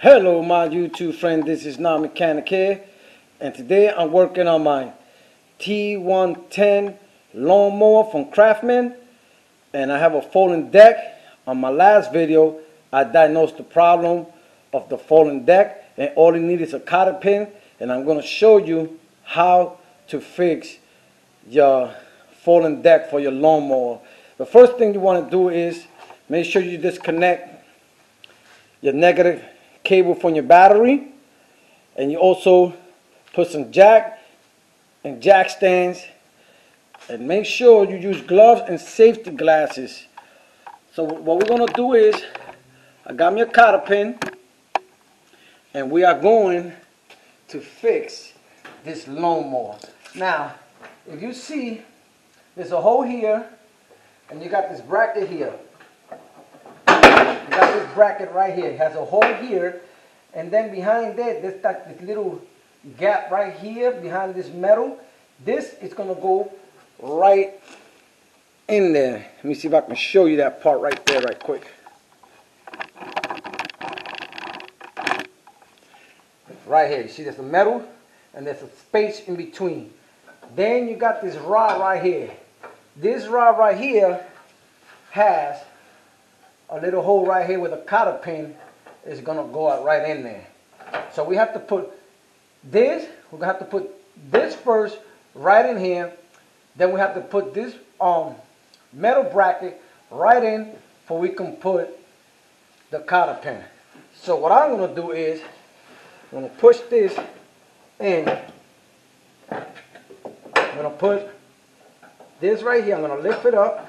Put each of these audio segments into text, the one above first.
Hello my YouTube friend, this is None Mechanic here and today I'm working on my T110 lawnmower from Craftsman and I have a falling deck. On my last video I diagnosed the problem of the falling deck and all you need is a cotter pin and I'm going to show you how to fix your falling deck for your lawnmower. The first thing you want to do is make sure you disconnect your negative cable from your battery and you also put some jack and jack stands and make sure you use gloves and safety glasses. So what we're to do is I got me a cotter pin and we are going to fix this lawnmower. Now if you see there's a hole here and you got this bracket here got this bracket right here. It has a hole here. And then behind that, there's that this little gap right here behind this metal. This is going to go right in there. Let me see if I can show you that part right there right quick. Right here. You see there's a metal and there's a space in between. Then you got this rod right here. This rod right here has a little hole right here with a cotter pin is going to go out right in there. So we have to put this, we're going to have to put this first right in here. Then we have to put this um, metal bracket right in for we can put the cotter pin. So what I'm going to do is I'm going to push this in. I'm going to put this right here. I'm going to lift it up.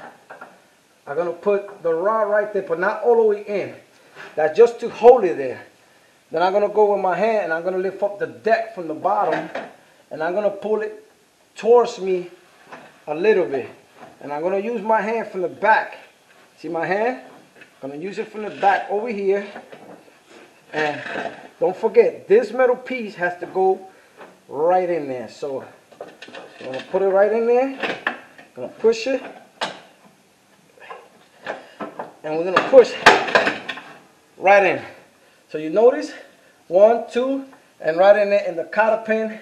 I'm going to put the rod right there, but not all the way in. That's just to hold it there. Then I'm going to go with my hand and I'm going to lift up the deck from the bottom and I'm going to pull it towards me a little bit. And I'm going to use my hand from the back. See my hand? I'm going to use it from the back over here. And don't forget, this metal piece has to go right in there. So I'm going to put it right in there. I'm going to push it and we're gonna push right in. So you notice, one, two, and right in there, and the cotter pin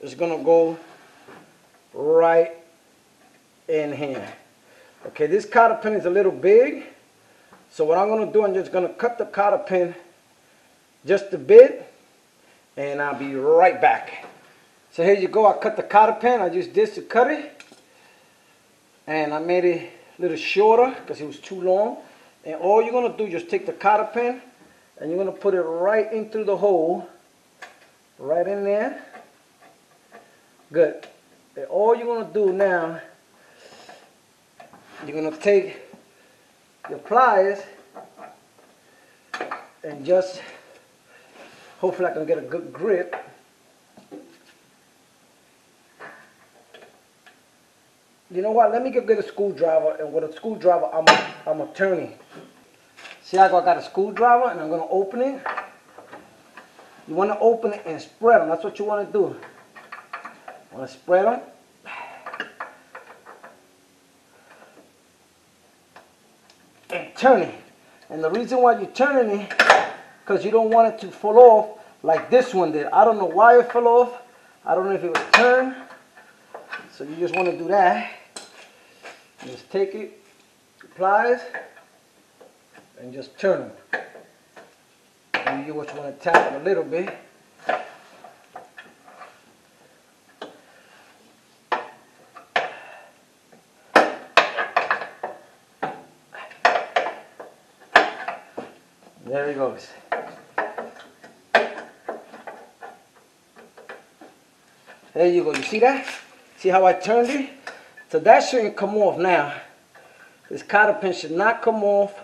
is gonna go right in here. Okay, this cotter pin is a little big, so what I'm gonna do, I'm just gonna cut the cotter pin just a bit, and I'll be right back. So here you go, I cut the cotter pin, I just did to cut it, and I made it little shorter because it was too long. And all you're going to do, just take the cotter pin and you're going to put it right into the hole. Right in there. Good. And all you're going to do now, you're going to take your pliers and just, hopefully I can get a good grip. You know what? Let me go get a screwdriver, and with a screwdriver, I'm a, I'm a turning. See I got a screwdriver, and I'm gonna open it. You want to open it and spread them. That's what you want to do. Want to spread them. And turn it. And the reason why you're turning it, because you don't want it to fall off like this one did. I don't know why it fell off. I don't know if it was turned. So you just want to do that. Just take it, pliers, and just turn them. And you just want to tap it a little bit. There he goes. There you go. You see that? See how I turned it? So that shouldn't come off now. This cotter pin should not come off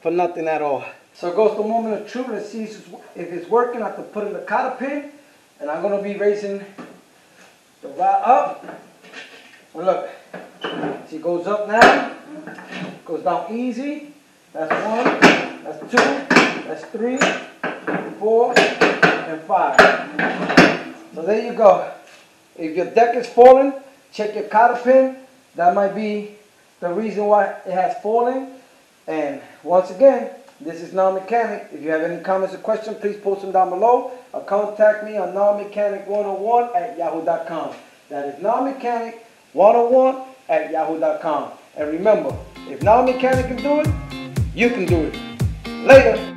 for nothing at all. So it goes the moment of truth. Let's see if it's working. I have to put in the cotter pin. And I'm going to be raising the rod up. And look. See, it goes up now. Goes down easy. That's one. That's two. That's three. Four. And five. So there you go. If your deck is falling, check your cotter pin. That might be the reason why it has fallen. And once again, This is Now Mechanic. If you have any comments or questions, please post them down below or contact me on nowmechanic101 at yahoo.com. That is nowmechanic101 at yahoo.com. And remember, if Now Mechanic can do it, you can do it. Later.